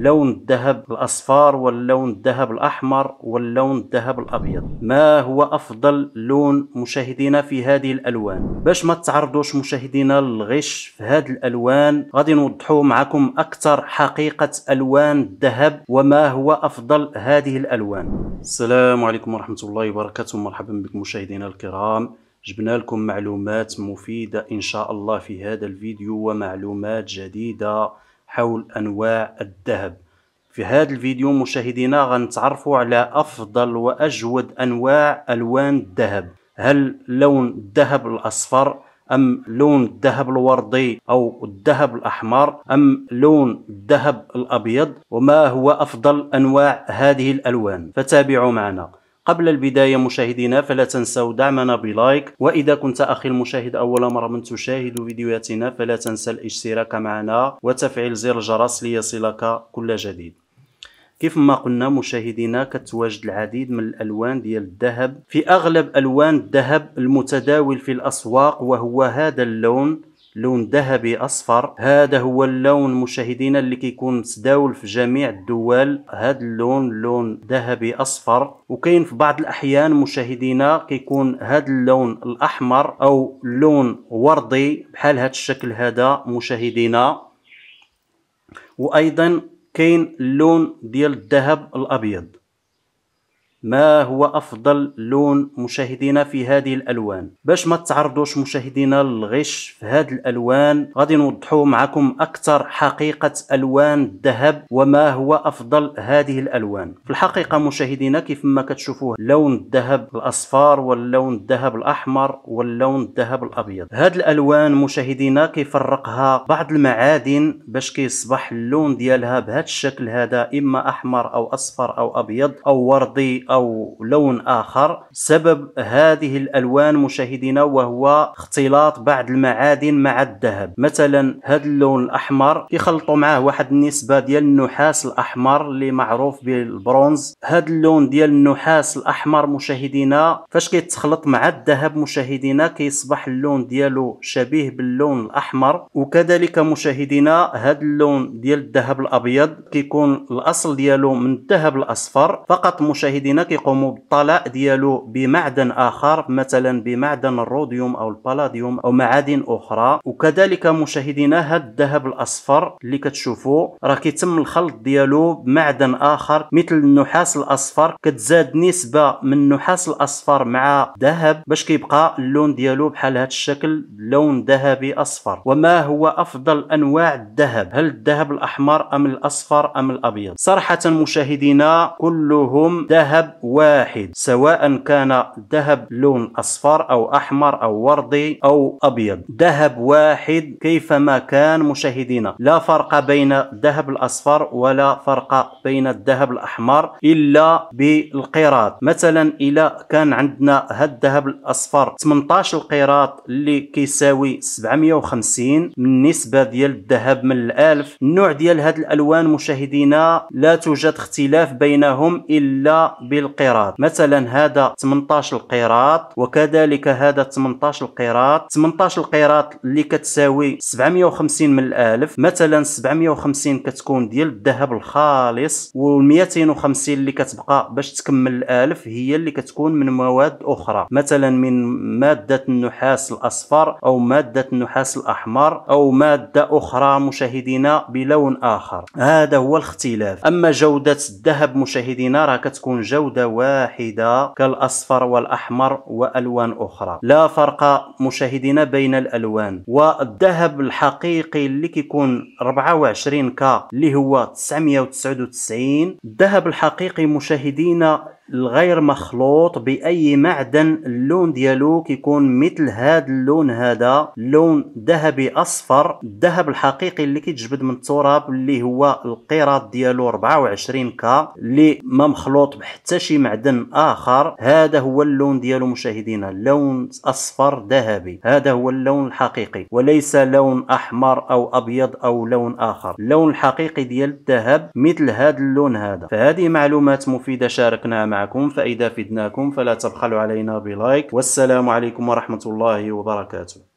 لون الذهب الأصفر واللون الذهب الأحمر واللون الذهب الأبيض. ما هو أفضل لون مشاهدينا في هذه الألوان؟ باش ما تعرضوش مشاهدينا للغش في هذه الألوان غادي نوضحوا معكم أكثر حقيقة ألوان الذهب وما هو أفضل هذه الألوان. السلام عليكم ورحمة الله وبركاته. مرحبا بكم مشاهدينا الكرام. جبنا لكم معلومات مفيدة إن شاء الله في هذا الفيديو ومعلومات جديدة. حول أنواع الذهب. في هذا الفيديو مشاهدينا غنتعرفوا على أفضل وأجود أنواع ألوان الذهب. هل لون الذهب الأصفر أم لون الذهب الوردي أو الذهب الأحمر أم لون الذهب الأبيض؟ وما هو أفضل أنواع هذه الألوان؟ فتابعوا معنا. قبل البداية مشاهدينا فلا تنسوا دعمنا بلايك. وإذا كنت أخي المشاهد أول مرة من تشاهد فيديوهاتنا فلا تنسى الاشتراك معنا وتفعيل زر الجرس ليصلك كل جديد. كيف ما قلنا مشاهدينا كتواجد العديد من الألوان ديال الذهب. في أغلب ألوان الذهب المتداول في الأسواق وهو هذا اللون لون ذهبي أصفر. هذا هو اللون مشاهدينا اللي كيكون متداول في جميع الدول. هذا اللون لون ذهبي أصفر. وكاين في بعض الأحيان مشاهدينا كيكون هذا اللون الأحمر أو لون وردي. بحال هذا الشكل هذا مشاهدينا. وأيضا كاين اللون ديال الذهب الأبيض. ما هو أفضل لون مشاهدينا في هذه الألوان؟ باش ما تعرضوش مشاهدينا للغش في هذه الألوان غادي نوضحوا معكم أكثر حقيقة ألوان الذهب وما هو أفضل هذه الألوان. في الحقيقة مشاهدينا كيف ما كتشوفوا لون الذهب الأصفر واللون الذهب الأحمر واللون الذهب الأبيض. هذه الألوان مشاهدينا كيفرقها بعض المعادن باش كيصبح اللون ديالها بهذا الشكل هذا إما أحمر أو أصفر أو أبيض أو وردي أو لون آخر. سبب هذه الألوان مشاهدينا وهو اختلاط بعض المعادن مع الذهب. مثلا هذا اللون الأحمر يخلطوا معه واحد النسبة ديال النحاس الأحمر اللي معروف بالبرونز. هذا اللون ديال النحاس الأحمر مشاهدينا فاش كيتخلط مع الذهب مشاهدينا كيصبح اللون ديالو شبيه باللون الأحمر. وكذلك مشاهدينا هذا اللون ديال الذهب الأبيض كيكون الأصل ديالو من الذهب الأصفر. فقط مشاهدينا كيقوموا بالطلاء ديالو بمعدن آخر مثلا بمعدن الروديوم أو البالاديوم أو معادن أخرى. وكذلك مشاهدينا هذا الذهب الأصفر اللي كتشوفوا راه كيتم الخلط ديالو بمعدن آخر. مثل النحاس الأصفر كتزاد نسبة من النحاس الأصفر مع ذهب باش كيبقى اللون ديالو بحال هذا الشكل لون ذهبي أصفر. وما هو أفضل أنواع الذهب؟ هل الذهب الأحمر أم الأصفر أم الأبيض؟ صراحة مشاهدينا كلهم ذهب واحد سواء كان ذهب لون أصفر أو أحمر أو وردي أو أبيض. ذهب واحد كيفما كان مشاهدينا. لا فرق بين الذهب الأصفر ولا فرق بين الذهب الأحمر إلا بالقيراط. مثلا إلى كان عندنا هاد الذهب الأصفر 18 القيراط اللي كيساوي 750 من نسبة ديال الذهب من الألف النوع ديال هاد الألوان مشاهدينا لا توجد اختلاف بينهم إلا بال القيراط مثلا هذا 18 القيراط وكذلك هذا 18 القيراط. 18 القيراط اللي كتساوي 750 من الألف مثلا 750 كتكون ديال الذهب الخالص و 250 اللي كتبقى باش تكمل الألف هي اللي كتكون من مواد أخرى. مثلا من مادة النحاس الأصفر أو مادة النحاس الأحمر أو مادة أخرى مشاهدينا بلون آخر. هذا هو الاختلاف. أما جودة الذهب مشاهدينا راه كتكون جودة جودة واحدة كالأصفر والأحمر وألوان أخرى. لا فرق مشاهدينا بين الألوان. والذهب الحقيقي اللي كيكون 24 ك اللي هو 999 الذهب الحقيقي مشاهدينا الغير مخلوط بأي معدن اللون ديالو كيكون مثل هذا اللون هذا لون ذهبي أصفر. الذهب الحقيقي اللي كيتجبد من التراب اللي هو القيراط ديالو 24 ك اللي ما مخلوط بحتى شي معدن آخر. هذا هو اللون ديالو مشاهدينا لون أصفر ذهبي. هذا هو اللون الحقيقي وليس لون أحمر أو أبيض أو لون آخر. اللون الحقيقي ديال الذهب مثل هذا اللون هذا. فهذه معلومات مفيدة شاركناها مع معكم فإذا فدناكم فلا تبخلوا علينا بلايك. والسلام عليكم ورحمة الله وبركاته.